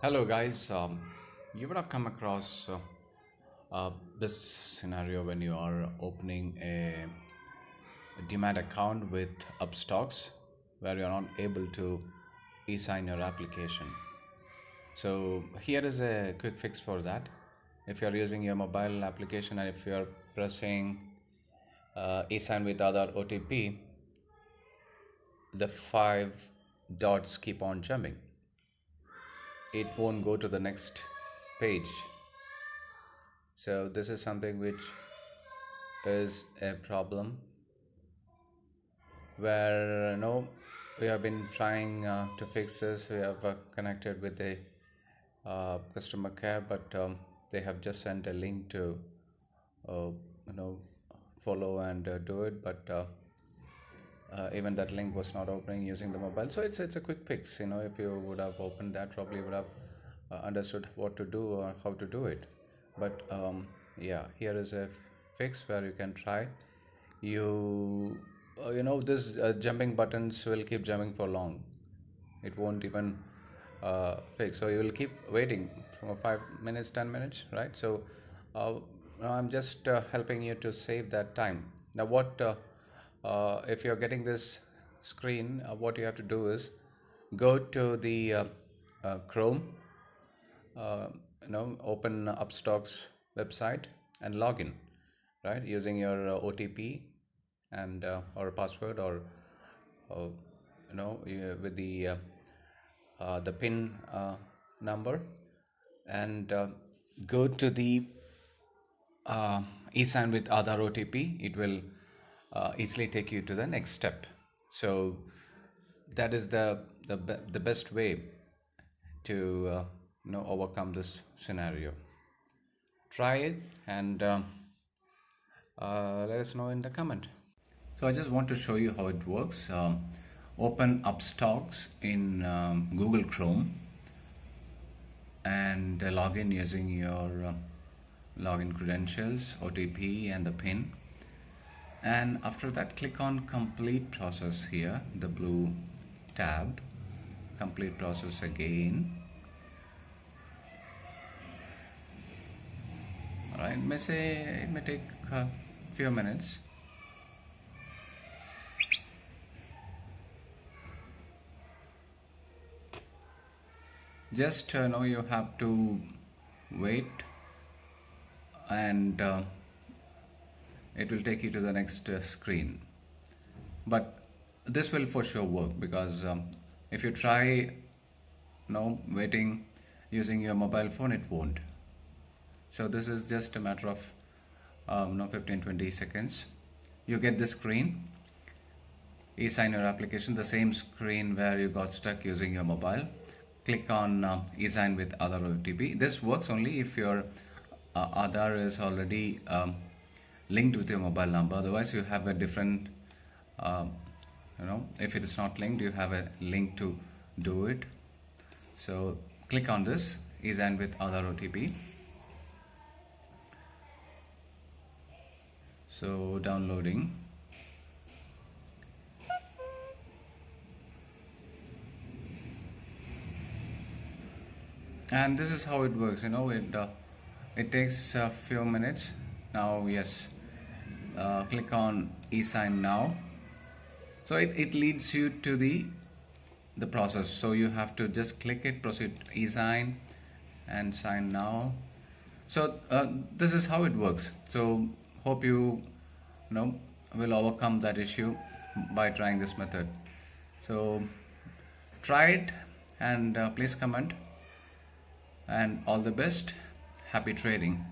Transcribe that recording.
Hello, guys. Um, you would have come across uh, uh, this scenario when you are opening a, a account with Upstox where you're not able to e sign your application. So, here is a quick fix for that. If you're using your mobile application and if you're pressing uh, e sign with Aadhaar OTP, the five dots keep on jumping it won't go to the next page. So this is something which is a problem where you know we have been trying uh, to fix this. We have uh, connected with the uh, customer care but um, they have just sent a link to uh, you know follow and uh, do it. But uh, even that link was not opening using the mobile. So it's it's a quick fix you know if you would have opened that probably would have uh, understood what to do or how to do it. But um, yeah here is a fix where you can try. You uh, you know this uh, jumping buttons will keep jumping for long. It won't even uh, fix. So you will keep waiting for 5 minutes 10 minutes right? So uh, now i'm just helping you to save that time. Now what uh, if you're getting this screen uh, what you have to do is go to the uh, uh, chrome uh, you know open Upstox website and log in right? Using your uh, otp and or password or you know with the the pin number and go to the eSign with Aadhaar OTP, it will uh, easily take you to the next step. So that is the the, the best way to uh, you know overcome this scenario. Try it and um, uh, let us know in the comment. So I just want to show you how it works. Um, open Upstox in um, Google Chrome and uh, log in using your uh, login credentials, OTP, and the PIN. And after that, click on complete process here, the blue tab. Complete process again. Alright, it may say it may take a few minutes. Just uh, know you have to wait and uh, it will take you to the next uh, screen. But this will for sure work because um, if you try know waiting using your mobile phone it won't. So this is just a matter of um, no 15 20 seconds. You get this screen e-sign your application the same screen where you got stuck using your mobile. Click on uh, e-sign with Aadhaar OTP this works only if your uh, Aadhaar is already um, linked with your mobile number. Otherwise you have a different um, you know if it is not linked you have a link to do it. So click on this e-sign with Aadhaar OTP so downloading. And this is how it works you know it uh, it takes a few minutes. Now yes uh, click on e-sign now. So it, it leads you to the the process. So you have to just click it proceed e-sign and sign now. So uh, this is how it works. So hope you you know will overcome that issue by trying this method. So try it and uh, please comment. And all the best. Happy trading